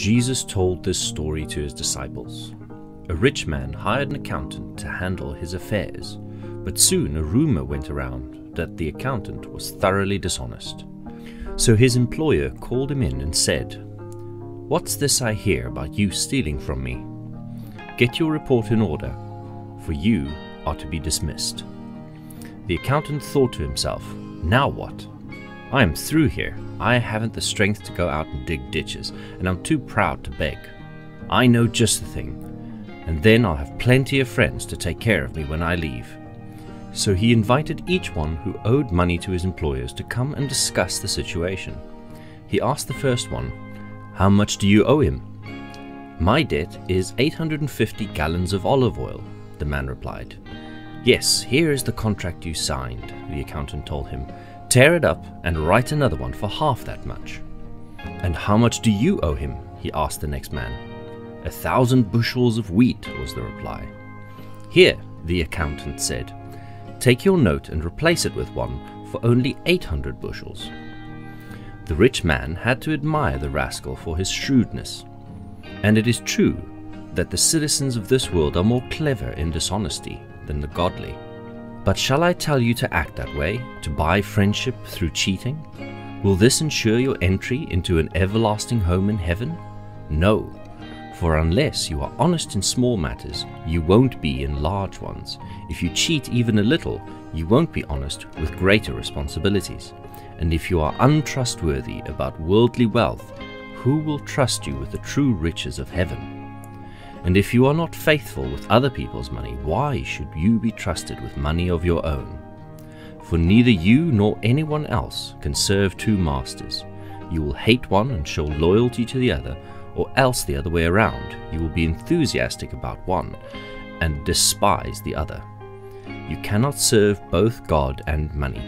Jesus told this story to his disciples. A rich man hired an accountant to handle his affairs, but soon a rumor went around that the accountant was thoroughly dishonest. So his employer called him in and said, What's this I hear about you stealing from me? Get your report in order, for you are to be dismissed. The accountant thought to himself, Now what? I am through here. I haven't the strength to go out and dig ditches, and I'm too proud to beg. I know just the thing, and then I'll have plenty of friends to take care of me when I leave. So he invited each one who owed money to his employers to come and discuss the situation. He asked the first one, How much do you owe him? My debt is 850 gallons of olive oil, the man replied. Yes, here is the contract you signed, the accountant told him. Tear it up and write another one for half that much. And how much do you owe him? he asked the next man. A thousand bushels of wheat, was the reply. Here, the accountant said, take your note and replace it with one for only 800 bushels. The rich man had to admire the rascal for his shrewdness. And it is true that the citizens of this world are more clever in dishonesty than the godly. But shall I tell you to act that way, to buy friendship through cheating? Will this ensure your entry into an everlasting home in heaven? No, for unless you are honest in small matters, you won't be in large ones. If you cheat even a little, you won't be honest with greater responsibilities. And if you are untrustworthy about worldly wealth, who will trust you with the true riches of heaven? And if you are not faithful with other people's money, why should you be trusted with money of your own? For neither you nor anyone else can serve two masters. You will hate one and show loyalty to the other, or else the other way around. You will be enthusiastic about one and despise the other. You cannot serve both God and money.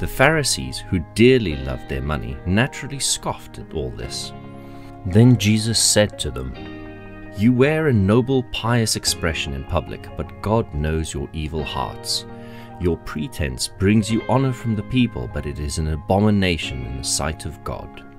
The Pharisees, who dearly loved their money, naturally scoffed at all this. Then Jesus said to them, you wear a noble, pious expression in public, but God knows your evil hearts. Your pretense brings you honor from the people, but it is an abomination in the sight of God.